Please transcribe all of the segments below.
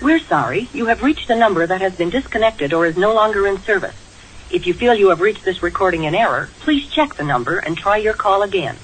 We're sorry. You have reached a number that has been disconnected or is no longer in service. If you feel you have reached this recording in error, please check the number and try your call again.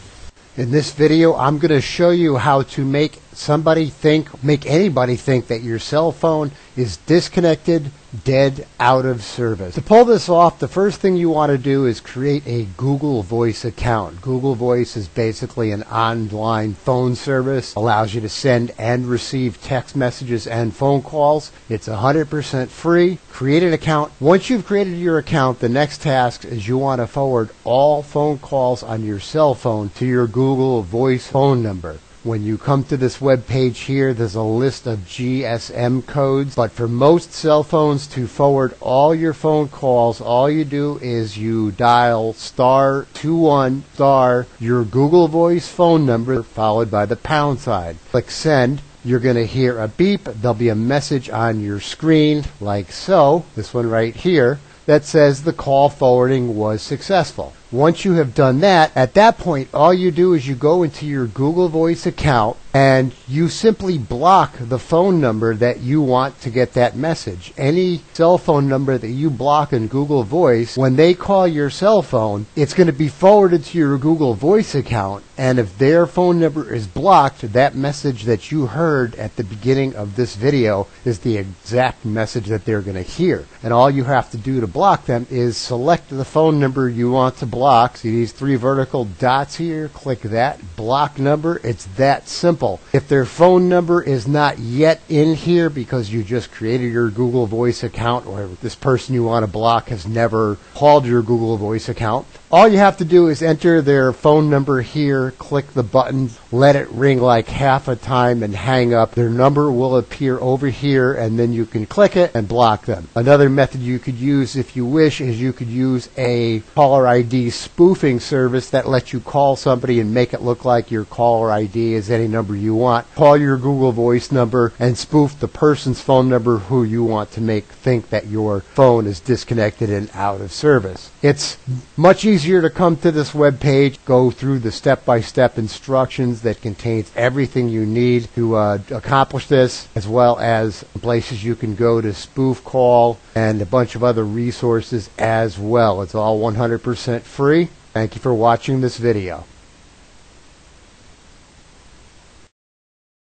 In this video, I'm going to show you how to make somebody think, make anybody think that your cell phone is disconnected, dead, out of service. To pull this off, the first thing you want to do is create a Google Voice account. Google Voice is basically an online phone service, allows you to send and receive text messages and phone calls. It's 100% free. Create an account. Once you've created your account, the next task is you want to forward all phone calls on your cell phone to your Google Voice phone number. When you come to this web page here, there's a list of GSM codes, but for most cell phones to forward all your phone calls, all you do is you dial star 21 star your Google Voice phone number followed by the pound sign. Click send. You're going to hear a beep. There'll be a message on your screen like so, this one right here, that says the call forwarding was successful. Once you have done that, at that point, all you do is you go into your Google Voice account and you simply block the phone number that you want to get that message. Any cell phone number that you block in Google Voice, when they call your cell phone, it's going to be forwarded to your Google Voice account. And if their phone number is blocked, that message that you heard at the beginning of this video is the exact message that they're going to hear. And all you have to do to block them is select the phone number you want to block block. See these three vertical dots here? Click that block number. It's that simple. If their phone number is not yet in here because you just created your Google Voice account or this person you want to block has never called your Google Voice account, all you have to do is enter their phone number here, click the button, let it ring like half a time and hang up. Their number will appear over here and then you can click it and block them. Another method you could use if you wish is you could use a caller ID spoofing service that lets you call somebody and make it look like your caller ID is any number you want. Call your Google Voice number and spoof the person's phone number who you want to make think that your phone is disconnected and out of service. It's much easier to come to this web page, go through the step-by-step instructions that contains everything you need to uh, accomplish this, as well as places you can go to spoof call and a bunch of other resources as well. It's all 100% free. Thank you for watching this video.